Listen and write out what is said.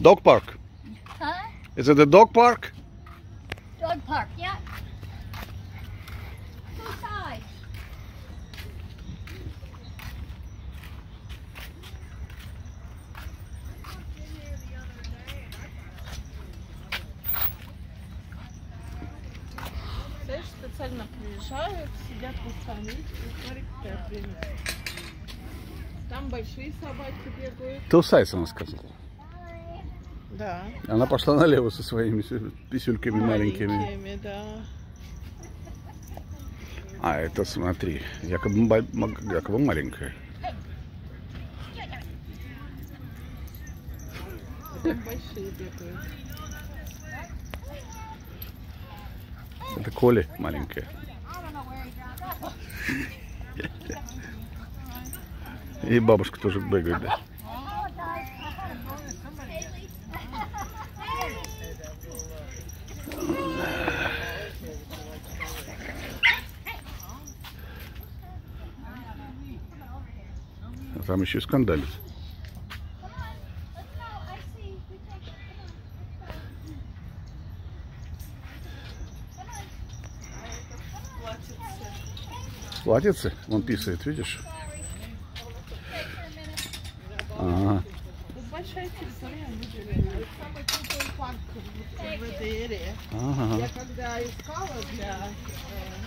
Dog park. Huh? Is it a dog park? Dog park, yeah. Two sides. Знаешь, специально приезжают, сидят на скамейке и смотрят, какая прелесть. Там большие собаки бегают. Two sides, она сказала. Да. Она пошла налево со своими сю- писюльками маленькими. Маленькими, да. А, это смотри, якобы, якобы маленькая. Там большие бегают. Это Коли маленькая. И бабушка тоже бегает, да. Там еще и скандалит. Платится? Он писает, видишь? Ага. Ага. Я когда искала для э,